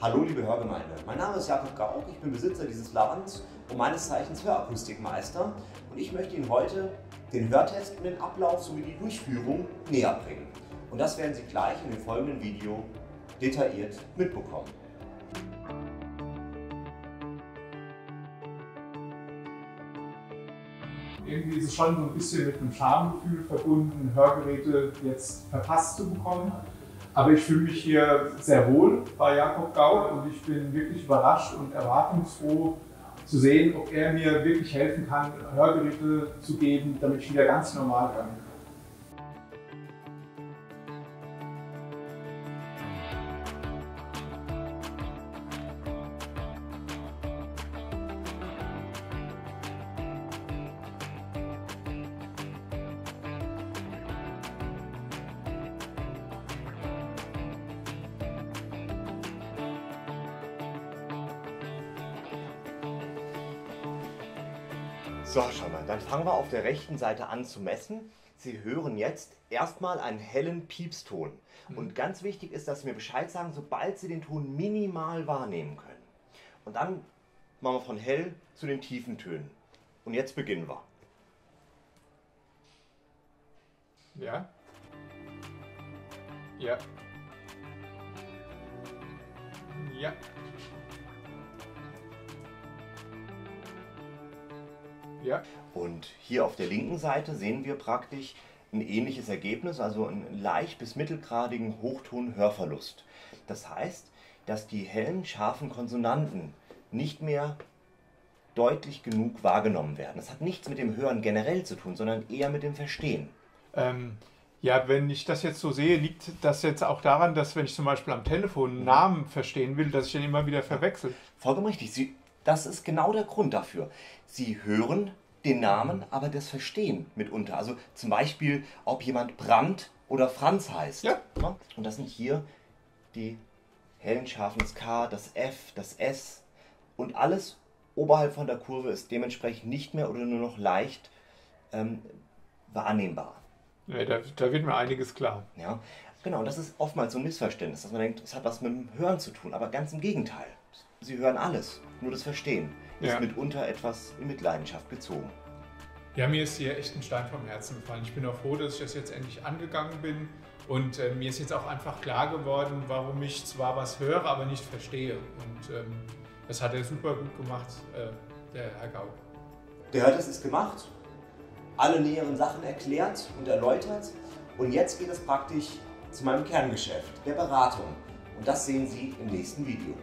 Hallo liebe Hörgemeinde, mein Name ist Jakob Gauck, ich bin Besitzer dieses Ladens und meines Zeichens Hörakustikmeister und ich möchte Ihnen heute den Hörtest und den Ablauf sowie die Durchführung näher bringen. Und das werden Sie gleich in dem folgenden Video detailliert mitbekommen. Irgendwie ist es schon so ein bisschen mit einem Schamgefühl verbunden, Hörgeräte jetzt verpasst zu bekommen. Aber ich fühle mich hier sehr wohl bei Jakob Gau und ich bin wirklich überrascht und erwartungsfroh zu sehen, ob er mir wirklich helfen kann, Hörgeräte zu geben, damit ich wieder ganz normal hören So, schau mal, dann fangen wir auf der rechten Seite an zu messen. Sie hören jetzt erstmal einen hellen Piepston. Und ganz wichtig ist, dass Sie mir Bescheid sagen, sobald Sie den Ton minimal wahrnehmen können. Und dann machen wir von hell zu den tiefen Tönen. Und jetzt beginnen wir. Ja? Ja. Ja. Ja. Und hier auf der linken Seite sehen wir praktisch ein ähnliches Ergebnis, also einen leicht bis mittelgradigen Hochton-Hörverlust. Das heißt, dass die hellen, scharfen Konsonanten nicht mehr deutlich genug wahrgenommen werden. Das hat nichts mit dem Hören generell zu tun, sondern eher mit dem Verstehen. Ähm, ja, wenn ich das jetzt so sehe, liegt das jetzt auch daran, dass wenn ich zum Beispiel am Telefon einen Namen verstehen will, dass ich den immer wieder verwechsel. Vollkommen richtig. Sie, das ist genau der Grund dafür. Sie hören den Namen, aber das Verstehen mitunter. Also zum Beispiel, ob jemand Brandt oder Franz heißt. Ja. Und das sind hier die hellen, scharfen das K, das F, das S und alles oberhalb von der Kurve ist dementsprechend nicht mehr oder nur noch leicht ähm, wahrnehmbar. Ja, da, da wird mir einiges klar. Ja, genau. Und das ist oftmals so ein Missverständnis, dass man denkt, es hat was mit dem Hören zu tun, aber ganz im Gegenteil. Sie hören alles, nur das Verstehen ist Ja. mitunter etwas in Mitleidenschaft gezogen. Ja, mir ist hier echt ein Stein vom Herzen gefallen. Ich bin auch froh, dass ich das jetzt endlich angegangen bin. Und äh, mir ist jetzt auch einfach klar geworden, warum ich zwar was höre, aber nicht verstehe. Und ähm, das hat er super gut gemacht, äh, der Herr Gau. Der Hörtest ist gemacht, alle näheren Sachen erklärt und erläutert und jetzt geht es praktisch zu meinem Kerngeschäft, der Beratung. Und das sehen Sie im nächsten Video.